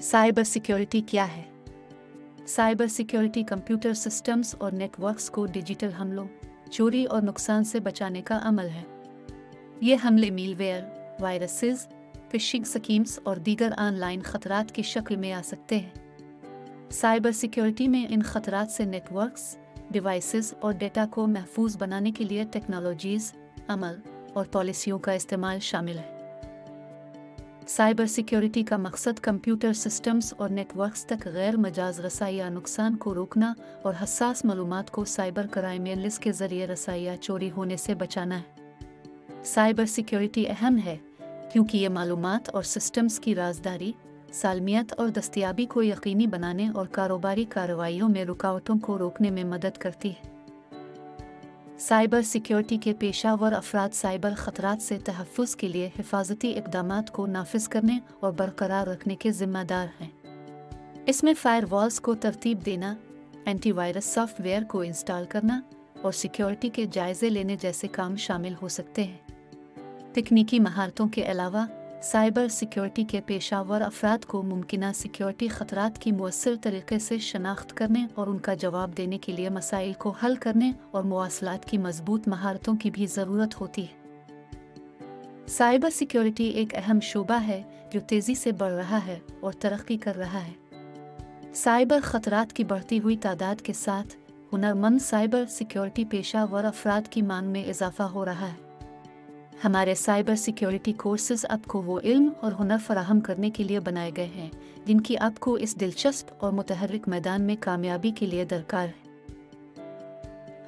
Cyber security क्या है? Cyber security computer systems और नेटवर्क्स को डिजिटल हमलों, चोरी और नुकसान से बचाने का अमल है। ये हमले मीलवेयर, वायरसेस, फिशिंग स्कीम्स और दीगर ऑनलाइन खतरात की शक्ल में आ सकते हैं। साइबर सिक्योरिटी में इन खतरात से नेटवर्क्स, डिवाइसेस और डेटा को महफूज बनाने के लिए टेक्नोलॉजीज़, अमल और पॉलिसियों का इस्तेमाल शामिल है। साइबर सिक्योरिटी का मकसद कंप्यूटर सिस्टम्स और नेटवर्क्स तक गैर मजाज रसाई या नुकसान को रोकना और हसास मालूम को साइबर क्राइम लिस्ट के ज़रिए रसाई या चोरी होने से बचाना है। साइबर सिक्योरिटी अहम है, क्योंकि ये मालूम और सिस्टम्स की राजदारी, सालमियत और दस्तियाबी को यकीनी बनाने और कारोबारी कार्रवाइयों में रुकावटों को रोकने में मदद करती है। साइबर सिक्योरिटी के पेशावर अफराद साइबर ख़तरात से तहफ़ के लिए हिफाजती इकदाम को नाफिज करने और बरकरार रखने के ज़िम्मेदार हैं। इसमें फ़ायर को तरतीब देना एंटीवायरस सॉफ्टवेयर को इंस्टॉल करना और सिक्योरिटी के जायज़े लेने जैसे काम शामिल हो सकते हैं। तकनीकी महारतों के अलावा साइबर सिक्योरिटी के पेशावर अफराद को मुमकिन सिक्योरिटी ख़तरात की मौसर तरीके से शनाख्त करने और उनका जवाब देने के लिए मसाइल को हल करने और मवासलात की मज़बूत महारतों की भी ज़रूरत होती है। साइबर सिक्योरिटी एक अहम शोबा है जो तेज़ी से बढ़ रहा है और तरक्की कर रहा है। साइबर ख़तरात की बढ़ती हुई तादाद के साथ हुनरमंद साइबर सिक्योरिटी पेशावर अफराद की मांग में इजाफा हो रहा है। हमारे साइबर सिक्योरिटी कोर्सेज आपको वो इल्म और हुनर फराहम करने के लिए बनाए गए हैं, जिनकी आपको इस दिलचस्प और मुतहरक मैदान में कामयाबी के लिए दरकार है।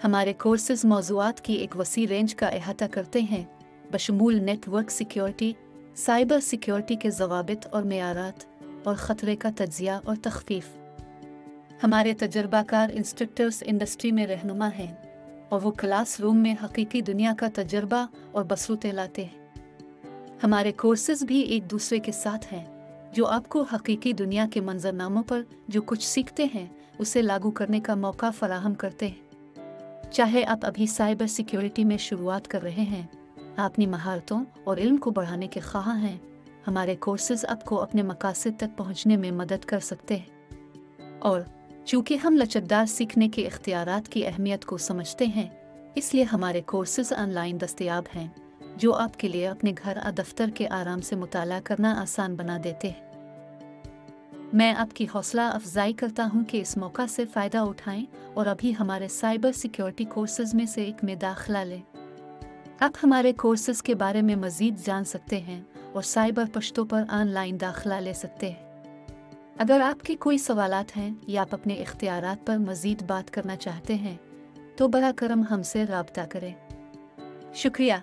हमारे कोर्सेज मौजूद की एक वसी रेंज का अहाता करते हैं, बशमूल नेटवर्क सिक्योरिटी, साइबर सिक्योरिटी के जवाबित और मैारात, और ख़तरे का तजिया और तखफीफ। हमारे तजर्बाकार इंस्ट्रक्टर्स इंडस्ट्री में रहनुमा हैं। और वो क्लासरूम में हकीकी दुनिया का तजर्बा और बसरूतें लाते हैं। हमारे कोर्सेज भी एक दूसरे के साथ हैं, जो आपको हकीकी दुनिया के मंजरनामों पर जो कुछ सीखते हैं, उसे लागू करने का मौका फराहम करते हैं। चाहे आप अभी साइबर सिक्योरिटी में शुरुआत कर रहे हैं अपनी महारतों और इल्म को बढ़ाने के ख्वाह हैं, हमारे कोर्सेज आपको अपने मकासद तक पहुँचने में मदद कर सकते हैं। और चूँकि हम लचकदार सीखने के इख्तियार की अहमियत को समझते हैं, इसलिए हमारे कोर्सेज ऑनलाइन दस्तियाब हैं, जो आपके लिए अपने घर या दफ्तर के आराम से मुताला करना आसान बना देते हैं। मैं आपकी हौसला अफजाई करता हूँ कि इस मौका से फ़ायदा उठाएँ और अभी हमारे साइबर सिक्योरिटी कोर्सेज में से एक में दाखिला लें। आप हमारे कोर्सेज के बारे में मज़ीद जान सकते हैं और साइबर पश्तों पर ऑनलाइन दाखिला ले सकते हैं। अगर आपके कोई सवाल हैं या आप अपने इख्तियार पर मज़ीद बात करना चाहते हैं तो बरा करम हमसे रबता करें। शुक्रिया।